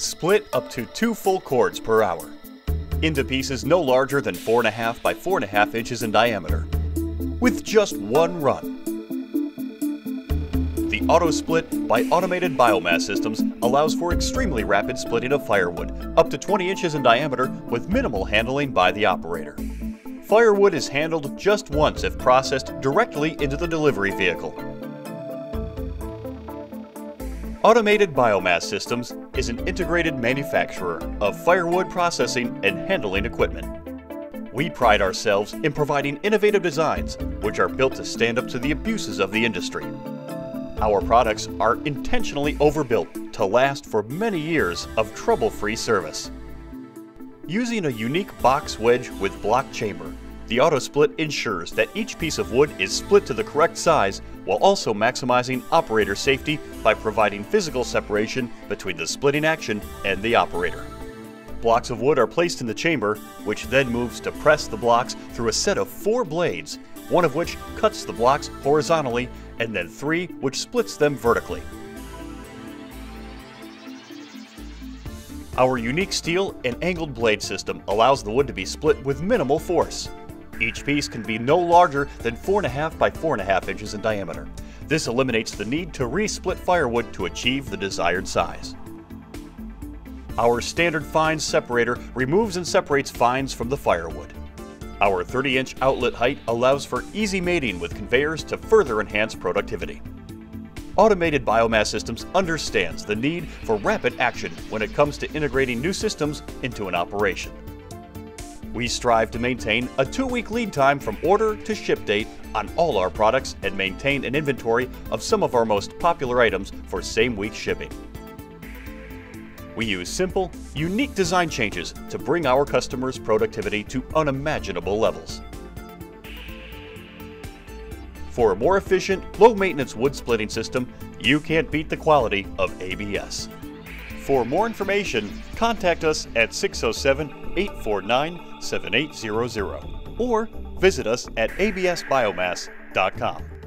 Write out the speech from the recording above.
split up to two full cords per hour, into pieces no larger than 4.5 by 4.5 inches in diameter, with just one run. The Auto Split by Automated Biomass Systems allows for extremely rapid splitting of firewood, up to 20 inches in diameter with minimal handling by the operator. Firewood is handled just once if processed directly into the delivery vehicle. Automated Biomass Systems is an integrated manufacturer of firewood processing and handling equipment. We pride ourselves in providing innovative designs which are built to stand up to the abuses of the industry. Our products are intentionally overbuilt to last for many years of trouble-free service. Using a unique box wedge with block chamber, the auto split ensures that each piece of wood is split to the correct size while also maximizing operator safety by providing physical separation between the splitting action and the operator. Blocks of wood are placed in the chamber, which then moves to press the blocks through a set of four blades, one of which cuts the blocks horizontally and then three which splits them vertically. Our unique steel and angled blade system allows the wood to be split with minimal force. Each piece can be no larger than 4.5 by 4.5 inches in diameter. This eliminates the need to re-split firewood to achieve the desired size. Our standard fines separator removes and separates fines from the firewood. Our 30-inch outlet height allows for easy mating with conveyors to further enhance productivity. Automated Biomass Systems understands the need for rapid action when it comes to integrating new systems into an operation. We strive to maintain a two-week lead time from order to ship date on all our products and maintain an inventory of some of our most popular items for same-week shipping. We use simple, unique design changes to bring our customers' productivity to unimaginable levels. For a more efficient, low-maintenance wood splitting system, you can't beat the quality of ABS. For more information, contact us at 607-849-7800 or visit us at absbiomass.com.